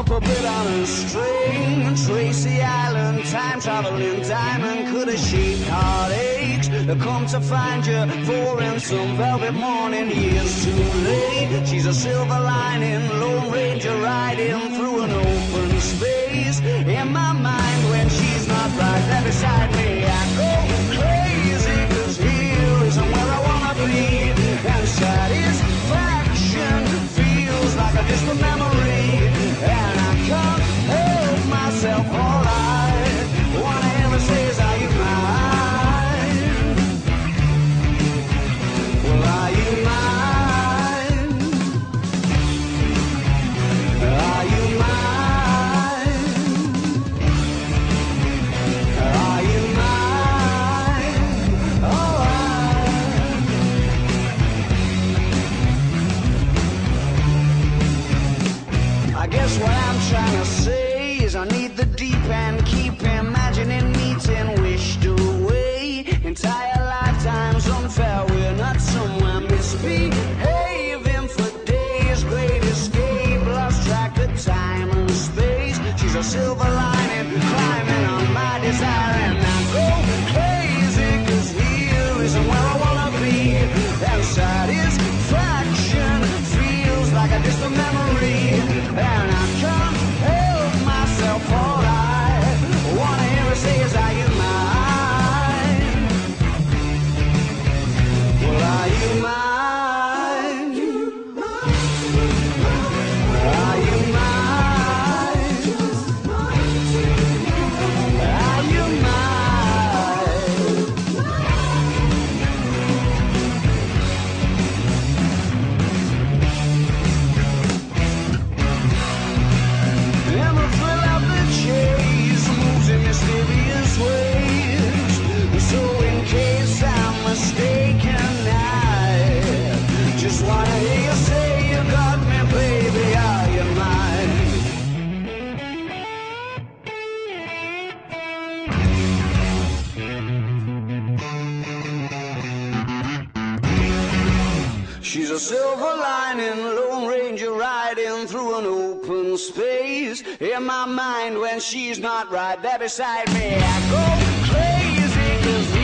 up a bit on a string. Tracy Island, time traveling diamond, could a sheep heartache come to find you, for in some velvet morning, years too late. She's a silver lining, Lone Ranger riding through an open space. In my mind, when she's not right there beside me. Is She's a silver lining, Lone Ranger riding through an open space. In my mind, when she's not right there beside me, I go crazy.